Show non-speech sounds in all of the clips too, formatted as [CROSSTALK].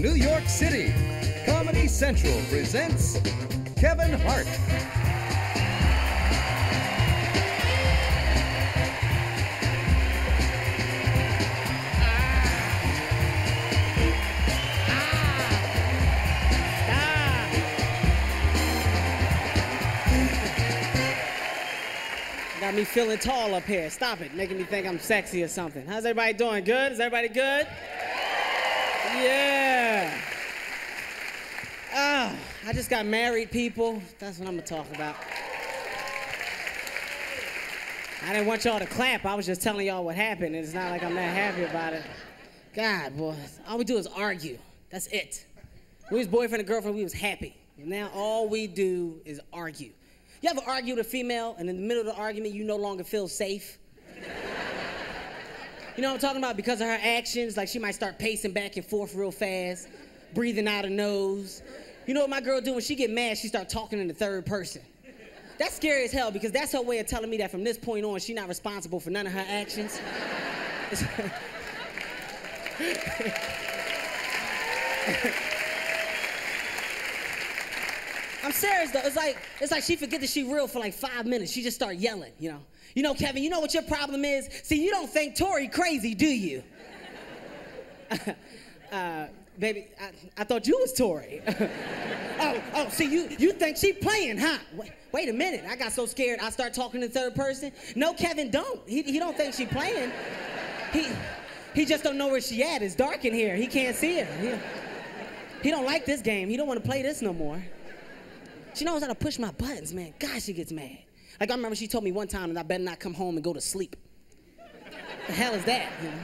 New York City, Comedy Central presents Kevin Hart. Got me feeling tall up here. Stop it, making me think I'm sexy or something. How's everybody doing? Good? Is everybody good? Yeah. Ah, I just got married, people. That's what I'm gonna talk about. I didn't want y'all to clap. I was just telling y'all what happened, and it's not like I'm that happy about it. God, boy, all we do is argue. That's it. We was boyfriend and girlfriend. We was happy. And now all we do is argue. You ever argue with a female, and in the middle of the argument, you no longer feel safe? You know what I'm talking about? Because of her actions, like she might start pacing back and forth real fast, breathing out her nose. You know what my girl do when she get mad? She start talking in the third person. That's scary as hell because that's her way of telling me that from this point on, she's not responsible for none of her actions. [LAUGHS] I'm serious though. It's like it's like she forget that she real for like five minutes. She just start yelling, you know. You know, Kevin. You know what your problem is? See, you don't think Tori crazy, do you? [LAUGHS] uh, baby, I, I thought you was Tori. [LAUGHS] oh, oh, see, you you think she playing, huh? Wait, wait a minute. I got so scared. I start talking in third person. No, Kevin, don't. He he don't think she playing. He he just don't know where she at. It's dark in here. He can't see her. He, he don't like this game. He don't want to play this no more. She knows how to push my buttons, man. God, she gets mad. Like I remember she told me one time that I better not come home and go to sleep. the hell is that? You know?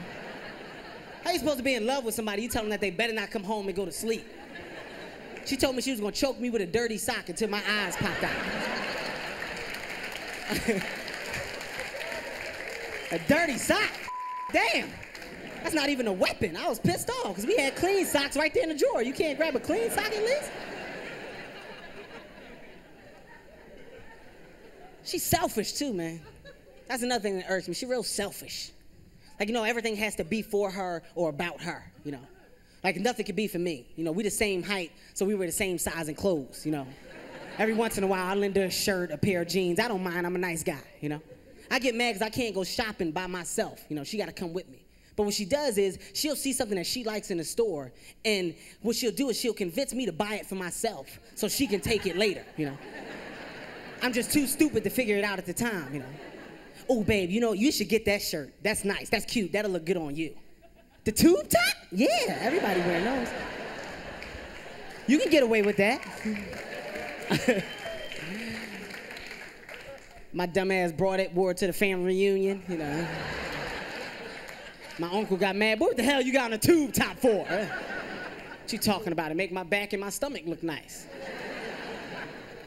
How you supposed to be in love with somebody? You tell them that they better not come home and go to sleep. She told me she was gonna choke me with a dirty sock until my eyes popped out. [LAUGHS] a dirty sock? Damn. That's not even a weapon. I was pissed off because we had clean socks right there in the drawer. You can't grab a clean sock at least? She's selfish too, man. That's another thing that irks me. She's real selfish. Like, you know, everything has to be for her or about her, you know. Like, nothing could be for me. You know, we the same height, so we were the same size and clothes, you know. Every once in a while, I lend her a shirt, a pair of jeans. I don't mind, I'm a nice guy, you know. I get mad because I can't go shopping by myself, you know. She got to come with me. But what she does is she'll see something that she likes in the store, and what she'll do is she'll convince me to buy it for myself so she can take it later, you know. I'm just too stupid to figure it out at the time, you know. Oh, babe, you know, you should get that shirt. That's nice. That's cute. That'll look good on you. The tube top? Yeah, everybody wearing those. You can get away with that. [LAUGHS] My dumb ass brought it, wore it to the family reunion, you know. My uncle got mad. What the hell you got on a tube top for? She talking about it. Make my back and my stomach look nice.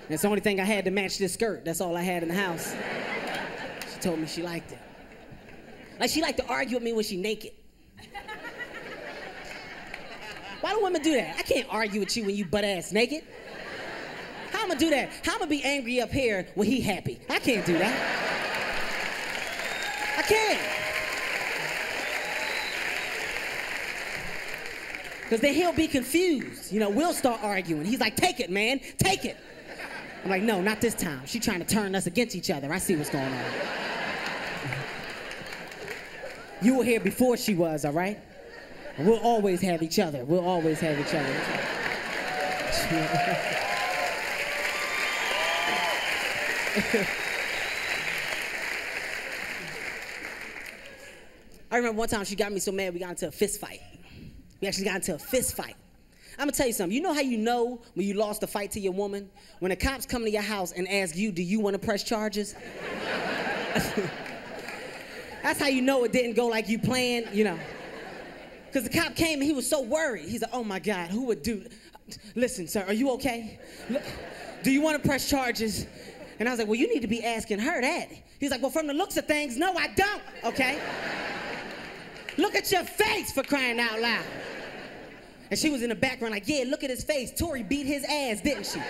That's the only thing I had to match this skirt. That's all I had in the house. She told me she liked it. Like she liked to argue with me when she naked. Why do women do that? I can't argue with you when you butt ass naked. How am I do that? How am I be angry up here when he happy? I can't do that. I can't. Because then he'll be confused. You know, we'll start arguing. He's like, take it, man, take it. I'm like, no, not this time. She's trying to turn us against each other. I see what's going on. You were here before she was, all right? We'll always have each other. We'll always have each other. [LAUGHS] I remember one time she got me so mad we got into a fist fight. We actually got into a fist fight. I'm gonna tell you something. You know how you know when you lost a fight to your woman? When the cops come to your house and ask you, do you wanna press charges? [LAUGHS] That's how you know it didn't go like you planned, you know. Because the cop came and he was so worried. He's like, oh my God, who would do? Listen, sir, are you okay? Do you wanna press charges? And I was like, well, you need to be asking her that. He's like, well, from the looks of things, no, I don't, okay? [LAUGHS] Look at your face for crying out loud. And she was in the background like, yeah, look at his face. Tori beat his ass, didn't she?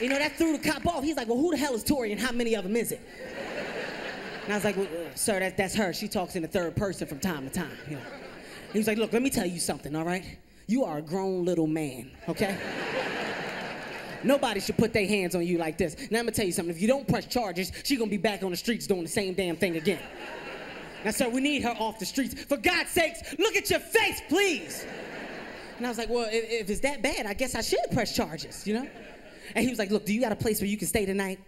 You know, that threw the cop off. He's like, well, who the hell is Tori and how many of them is it? And I was like, well, uh, sir, that, that's her. She talks in the third person from time to time. You know. He was like, look, let me tell you something, all right? You are a grown little man, okay? Nobody should put their hands on you like this. Now I'm gonna tell you something. If you don't press charges, she's gonna be back on the streets doing the same damn thing again. Now, sir, we need her off the streets. For God's sakes, look at your face, please. And I was like, well, if, if it's that bad, I guess I should press charges, you know? And he was like, look, do you got a place where you can stay tonight?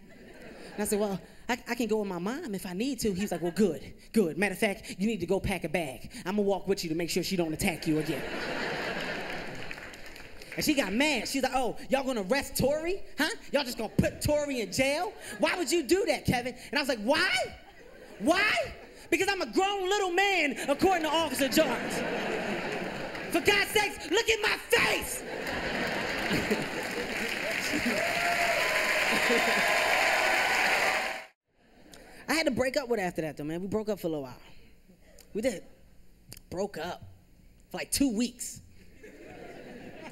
And I said, well, I, I, can go with my mom if I need to. He was like, well, good, good. Matter of fact, you need to go pack a bag. I'm gonna walk with you to make sure she don't attack you again. And she got mad. She's like, oh, y'all gonna arrest Tori? Huh? Y'all just gonna put Tori in jail? Why would you do that, Kevin? And I was like, why? Why? Because I'm a grown little man, according to Officer Jones. For God's sakes, look at my face! [LAUGHS] I had to break up with after that, though, man. We broke up for a little while. We did. Broke up for like two weeks.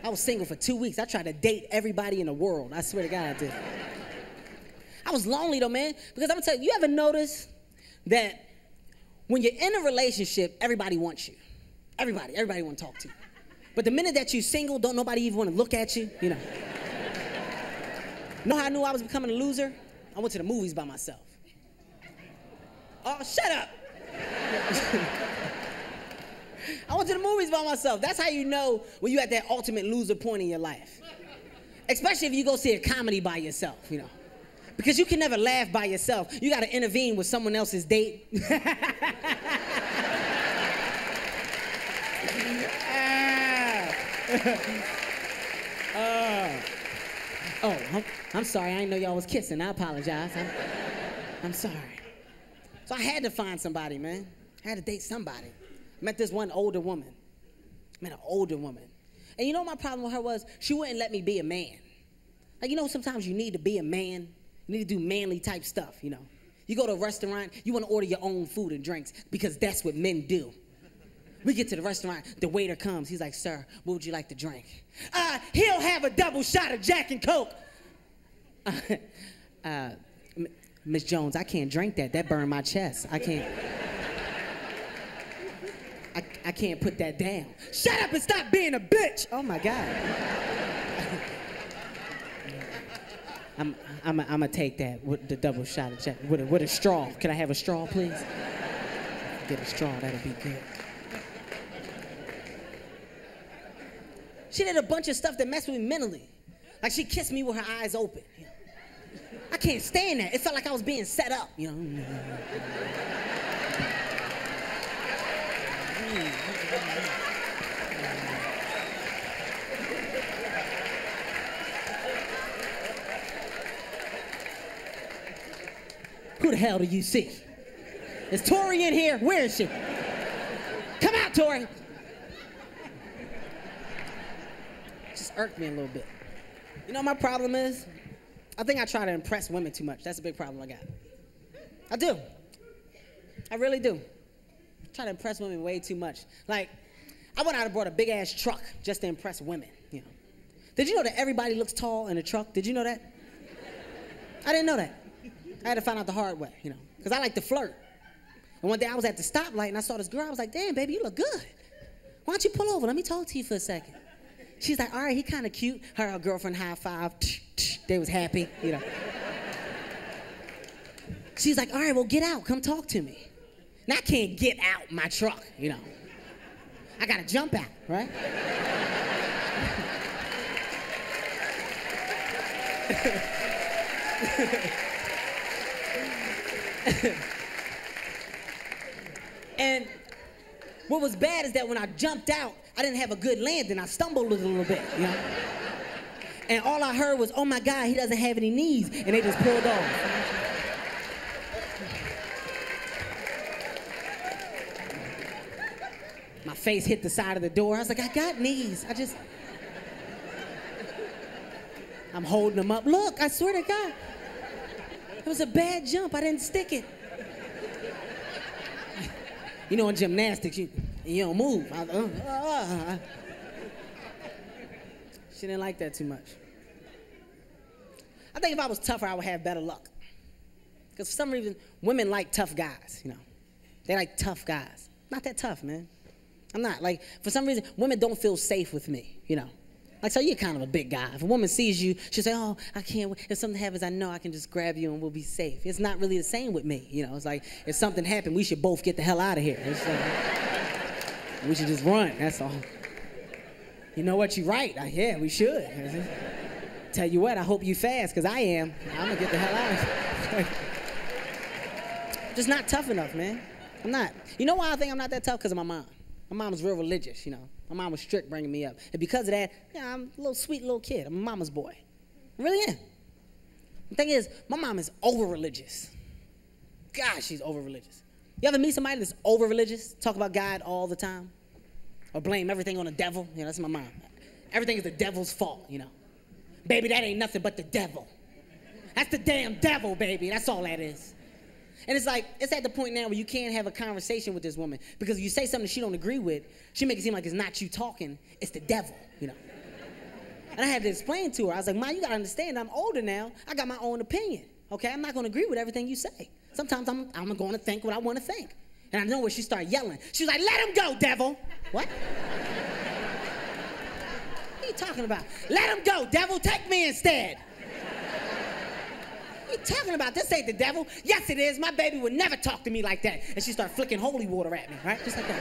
I was single for two weeks. I tried to date everybody in the world. I swear to God, I did. I was lonely, though, man, because I'm gonna tell you, you ever notice that when you're in a relationship, everybody wants you. Everybody, everybody want to talk to you. But the minute that you're single, don't nobody even want to look at you, you know. know how I knew I was becoming a loser? I went to the movies by myself. Oh, shut up. [LAUGHS] I went to the movies by myself. That's how you know when you're at that ultimate loser point in your life. Especially if you go see a comedy by yourself, you know. Because you can never laugh by yourself. You got to intervene with someone else's date. [LAUGHS] uh, oh, I'm, I'm, sorry. I didn't know y'all was kissing. I apologize. I'm, I'm sorry. So I had to find somebody, man. I had to date somebody. Met this one older woman. Met an older woman. And you know my problem with her was? She wouldn't let me be a man. Like, you know, sometimes you need to be a man. You need to do manly type stuff, you know. You go to a restaurant, you want to order your own food and drinks because that's what men do. We get to the restaurant, the waiter comes. He's like, Sir, what would you like to drink? Uh, he'll have a double shot of Jack and Coke. [LAUGHS] Uh, uh, Miss Jones, I can't drink that. That burned my chest. I can't. I, I can't put that down. Shut up and stop being a bitch. Oh my God. I'm, I'm, I'm gonna take that with the double shot of Jack with a, with a straw. Can I have a straw, please? Get a straw, that'll be good. She did a bunch of stuff that messed with me mentally. Like she kissed me with her eyes open. I can't stand that. It felt like I was being set up, you know. Who the hell do you see? Is Tori in here? Where is she? Come out, Tori. Just irked me a little bit. You know my problem is? I think I try to impress women too much. That's a big problem I got. I do. I really do. I try to impress women way too much. Like, I went out and bought a big ass truck just to impress women. You know. Did you know that everybody looks tall in a truck? Did you know that? I didn't know that. I had to find out the hard way, you know, because I like to flirt. And one day I was at the stoplight and I saw this girl. I was like, damn, baby, you look good. Why don't you pull over? Let me talk to you for a second. She's like, all right, he kind of cute. Her, her girlfriend high five. They was happy, you know. She's like, all right, well, get out. Come talk to me. Now I can't get out my truck, you know. I gotta jump out, right? and what was bad is that when I jumped out, I didn't have a good landing. I stumbled a little bit, you know. And all I heard was, "Oh my God, he doesn't have any knees," and they just pulled off. My face hit the side of the door. I was like, I got knees. I just. I'm holding them up. Look, I swear to God. It was a bad jump. I didn't stick it. You know, in gymnastics, you, you don't move. I, uh, uh. She didn't like that too much. I think if I was tougher, I would have better luck. Because for some reason, women like tough guys, you know. They like tough guys. Not that tough, man. I'm not. Like, for some reason, women don't feel safe with me, you know. Like, so you're kind of a big guy. If a woman sees you, she'll say, Oh, I can't wait. If something happens, I know I can just grab you and we'll be safe. It's not really the same with me, you know. It's like, if something happened, we should both get the hell out of here. we should just run, that's all. You know what? You're right. I, yeah, we should. Tell you what, I hope you fast, because I am. I'm going to get the hell out of here. [LAUGHS] just not tough enough, man. I'm not. You know why I think I'm not that tough? Because of my mom. My mom was real religious, you know. My mom was strict bringing me up. And because of that, yeah, I'm a little sweet little kid. I'm a mama's boy. I really am. The thing is, my mom is over religious. God, she's over religious. You ever meet somebody that's over religious? Talk about God all the time? Or blame everything on the devil? You know, that's my mom. Everything is the devil's fault, you know. Baby, that ain't nothing but the devil. That's the damn devil, baby. That's all that is. And it's like, it's at the point now where you can't have a conversation with this woman because if you say something she don't agree with, she make it seem like it's not you talking, it's the devil, you know. And I had to explain to her, I was like, Ma, you gotta understand, I'm older now. I got my own opinion, okay? I'm not gonna agree with everything you say. Sometimes I'm, I'm gonna think what I wanna think. And I know where she started yelling. She was like, let him go, devil. What? [LAUGHS] what are you talking about? Let him go, devil, take me instead. You talking about? This ain't the devil. Yes, it is. My baby would never talk to me like that. And she started flicking holy water at me, right? Just like that.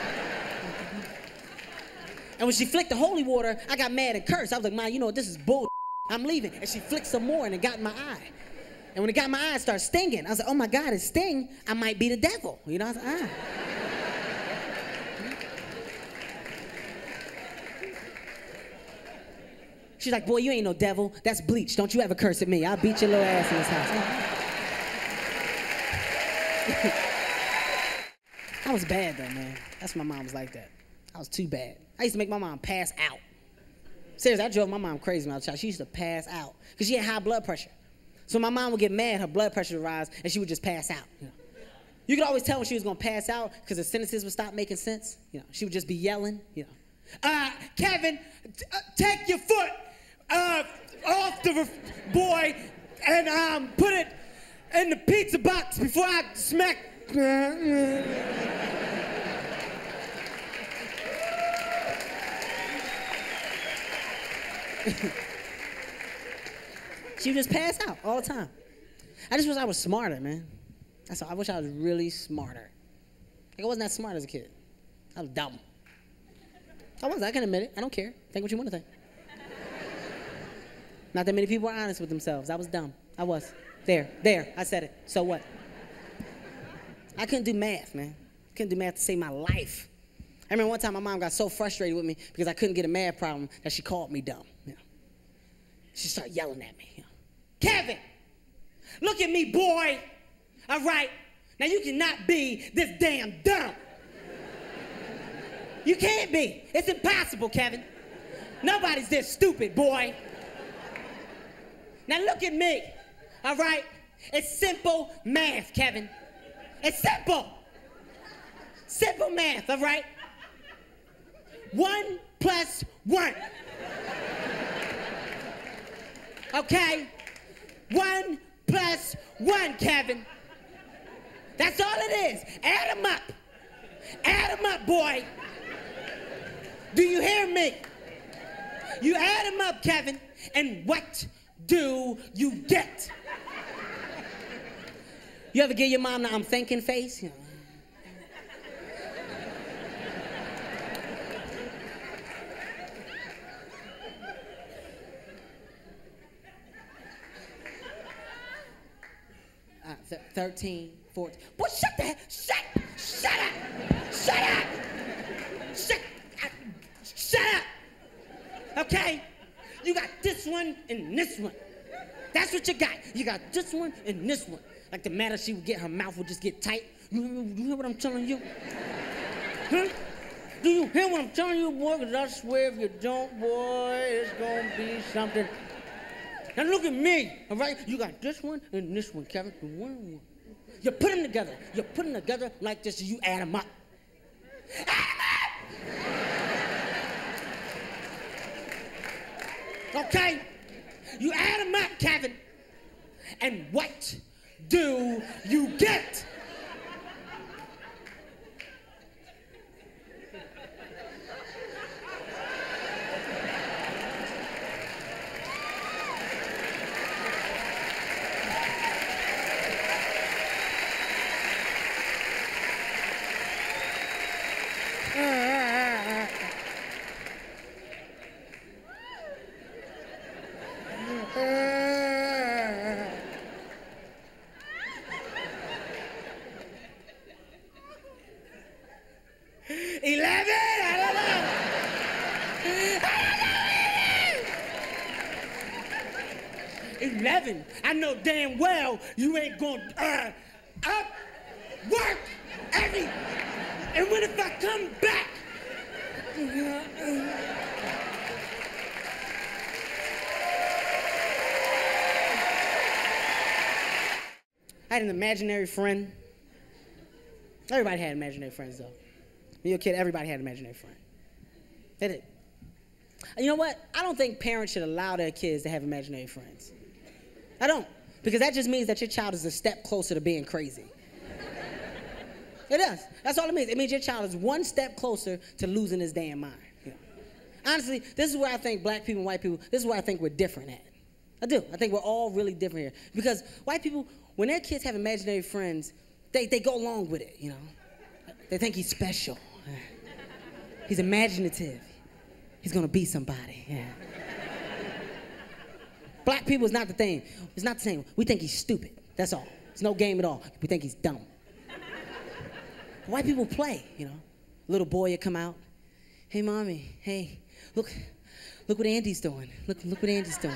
And when she flicked the holy water, I got mad and cursed. I was like, Ma, you know? This is bull. I'm leaving. And she flicked some more and it got in my eye. And when it got in my eye, it started stinging. I was like, oh my God, it sting. I might be the devil. You know, I was like, ah. She's like, boy, you ain't no devil. That's bleach. Don't you ever curse at me. I'll beat your little ass in this house. [LAUGHS] I was bad though, man. That's my mom was like that. I was too bad. I used to make my mom pass out. Seriously, I drove my mom crazy when I was a child. She used to pass out because she had high blood pressure. So my mom would get mad, her blood pressure would rise, and she would just pass out. You, know? you could always tell when she was gonna pass out because the sentences would stop making sense. You know, she would just be yelling. You know, uh, Kevin, t- uh, take your foot uh, off the boy and um, put it in the pizza box before I smack. [LAUGHS] she would just pass out all the time. I just wish I was smarter, man. That's all. I wish I was really smarter. Like I wasn't that smart as a kid. I was dumb. I was. I can admit it. I don't care. Think what you want to think. Not that many people are honest with themselves. I was dumb. I was. There, there. I said it. So what? I couldn't do math, man. Couldn't do math to save my life. I remember one time my mom got so frustrated with me because I couldn't get a math problem that she called me dumb. You know. She started yelling at me. You know. Kevin, look at me, boy. All right. Now you cannot be this damn dumb. You can't be. It's impossible, Kevin. Nobody's this stupid, boy. Now look at me, all right? It's simple math, Kevin. It's simple. Simple math, all right? One plus one. Okay? One plus one, Kevin. That's all it is. Add them up. Add them up, boy. Do you hear me? You add them up, Kevin, and what do you get? You ever give your mom the I'm thinking face? You know. Uh, th- 13, 14. Boy, shut the hell, shut, shut up, shut up, shut, uh, shut up. Okay? You got this one and this one. That's what you got. You got this one and this one. Like the matter she would get, her mouth would just get tight. You, you hear what I'm telling you? Huh? Do you hear what I'm telling you, boy? Because I swear if you don't, boy, it's going to be something. Now look at me, all right? You got this one and this one, Kevin. One and one. You put them together. You put them together like this, and you add them up. Add them up! Okay? You add them up, Kevin. And what do you get? Eleven? I don't know. Eleven. I know damn well you ain't gonna uh, up work every. And what if I come back? I had an imaginary friend. Everybody had imaginary friends, though. When you were a kid, everybody had an imaginary friend. They did. You know what? I don't think parents should allow their kids to have imaginary friends. I don't. Because that just means that your child is a step closer to being crazy. It does. That's all it means. It means your child is one step closer to losing his damn mind. Honestly, this is where I think black people and white people, this is where I think we're different at. I do. I think we're all really different here. Because white people, when their kids have imaginary friends, they, they go along with it, you know. They think he's special. He's imaginative. He's gonna be somebody. Yeah. Black people is not the thing. It's not the same. We think he's stupid. That's all. It's no game at all. We think he's dumb. White people play, you know. Little boy would come out. Hey, mommy. Hey, look, look what Andy's doing. Look, look what Andy's doing.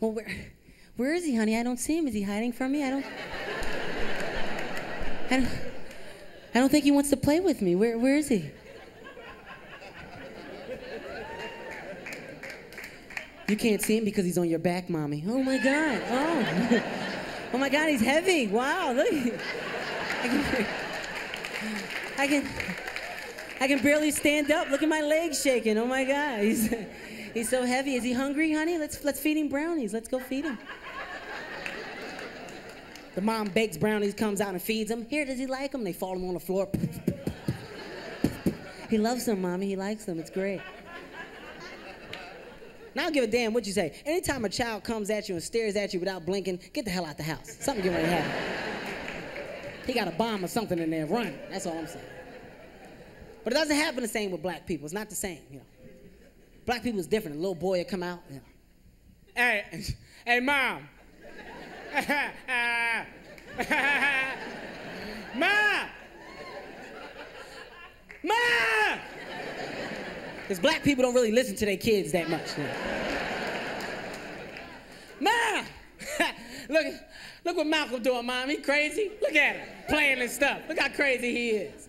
well, where, where is he, honey? I don't see him. Is he hiding from me? I don't. I don't. I don't think he wants to play with me. Where, where is he? You can't see him because he's on your back, mommy. Oh my God. Oh. [LAUGHS] Oh my God, he's heavy. Wow, look. I can, I can, I can barely stand up. Look at my legs shaking. Oh my God, he's, [LAUGHS] he's so heavy. Is he hungry, honey? Let's, let's feed him brownies. Let's go feed him. The mom bakes brownies, comes out and feeds them. Here, does he like them? They fall him on the floor. [LAUGHS] he loves them, mommy. He likes them. It's great. Now I don't give a damn what you say. Anytime a child comes at you and stares at you without blinking, get the hell out the house. Something getting ready to happen. He got a bomb or something in there. Run. That's all I'm saying. But it doesn't happen the same with black people. It's not the same, you know. Black people is different. A little boy will come out. You know. Hey, [LAUGHS] hey, mom. [LAUGHS] mom. Mom. Because black people don't really listen to their kids that much. You know. Mom! look, look what Malcolm doing, Mom. He crazy? Look at him, playing and stuff. Look how crazy he is.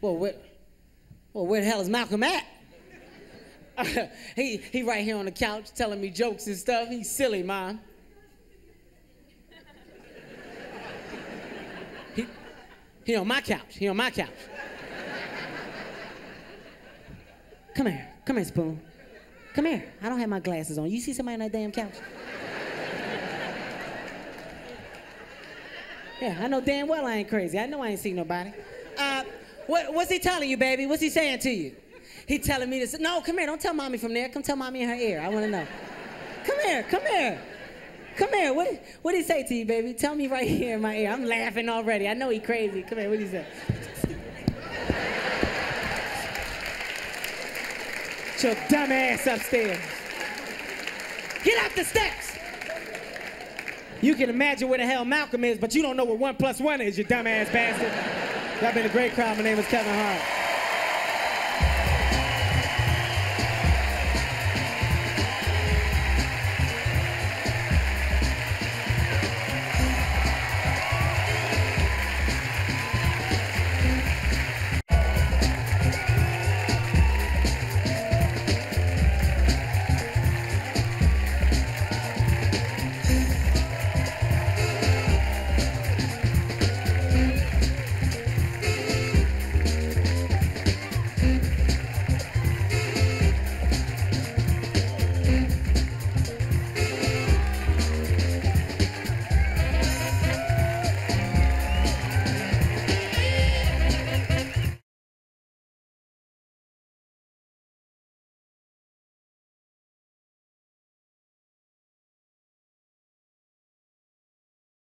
well, where, well, where the hell is Malcolm at? [LAUGHS] he, he right here on the couch telling me jokes and stuff. He's silly, Mom. He on my couch. He on my couch. Come here. Come here, Spoon. Come here. I don't have my glasses on. You see somebody on that damn couch? Yeah, I know damn well I ain't crazy. I know I ain't seen nobody. Uh, what, what's he telling you, baby? What's he saying to you? He telling me to say no, come here. Don't tell mommy from there. Come tell mommy in her ear. I want to know. Come here. Come here. Come here. What what did he say to you, baby? Tell me right here in my ear. I'm laughing already. I know he crazy. Come here. What did he say? Get your dumb ass upstairs. Get up the steps. You can imagine where the hell Malcolm is, but you don't know what one plus one is, you dumb ass bastard. Y'all been a great crowd. My name is Kevin Hart.